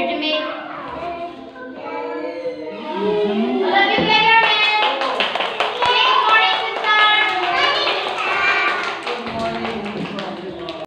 To make